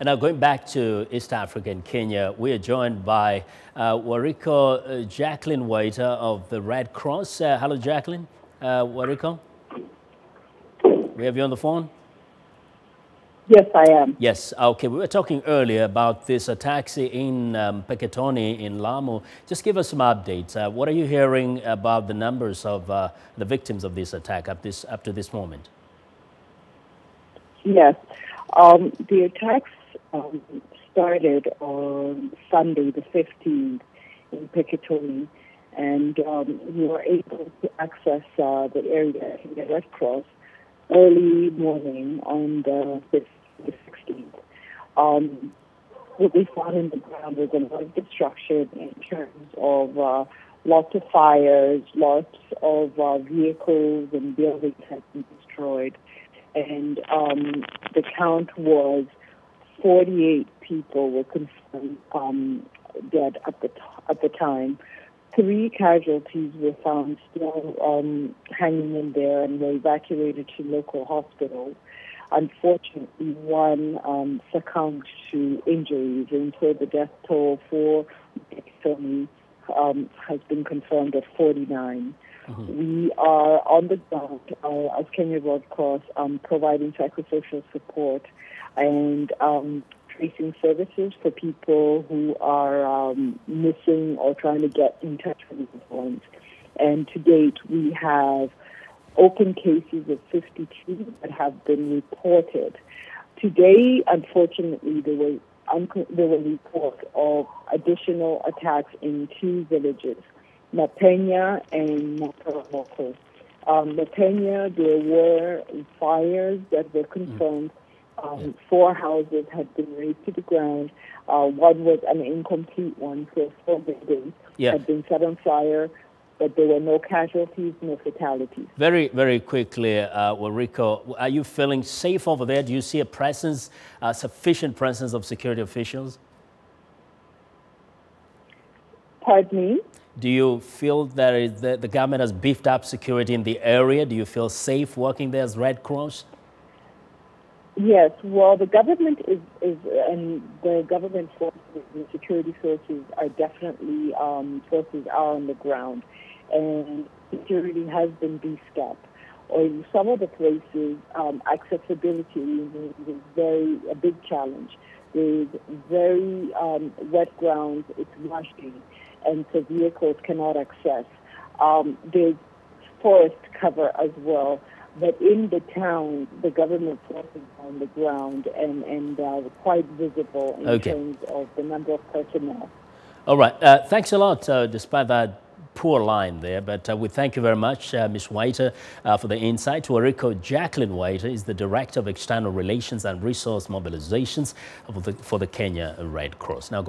And now going back to East Africa and Kenya, we are joined by uh, Wariko uh, Jacqueline Waita of the Red Cross. Uh, hello, Jacqueline. Uh, Wariko? We have you on the phone? Yes, I am. Yes, okay. We were talking earlier about this taxi in um, Mpeketoni in Lamu. Just give us some updates. Uh, what are you hearing about the numbers of uh, the victims of this attack up, this, up to this moment? Yes. Um, the attacks um, started on Sunday, the 15th, in Mpeketoni, and um, we were able to access uh, the area in the Red Cross early morning on the, the 16th. Um, what we found in the ground was a lot of destruction in terms of uh, lots of fires, lots of uh, vehicles and buildings had been destroyed. And um, the count was 48 people were confirmed um, dead at the, t- at the time. Three casualties were found still um, hanging in there and were evacuated to local hospitals. Unfortunately, one um, succumbed to injuries, and so the death toll for Sony um, has been confirmed at 49. Mm-hmm. We are on the ground uh, as Kenya Red Cross um, providing psychosocial support and um, tracing services for people who are um, missing or trying to get in touch with loved ones. And to date, we have open cases of 52 that have been reported. Today, unfortunately, there were, there were reports of additional attacks in two villages, Mapenya and Maporomoko. Um, there were fires that were confirmed. Um, four houses had been razed to the ground. Uh, one was an incomplete one, so four buildings yeah. had been set on fire but there were no casualties, no fatalities. Very, very quickly, uh, are you feeling safe over there? Do you see a presence, uh, sufficient presence of security officials? Pardon me? Do you feel that the, the government has beefed up security in the area? Do you feel safe working there as Red Cross? Yes, well, the government is, is and the government forces and security forces are definitely um, forces are on the ground and security has been beefed up. Or in some of the places, um, accessibility is very a big challenge. There's very um, wet ground, it's rushy, and so vehicles cannot access. Um, there's forest cover as well. But in the town, the government forces on the ground and, and uh, quite visible in okay. terms of the number of personnel. All right. Uh, thanks a lot, uh, despite that poor line there, but uh, we thank you very much, uh, Ms. Waita, uh, for the insight. Wariko Jacqueline Waita is the Director of External Relations and Resource Mobilizations for the, for the Kenya Red Cross. Now.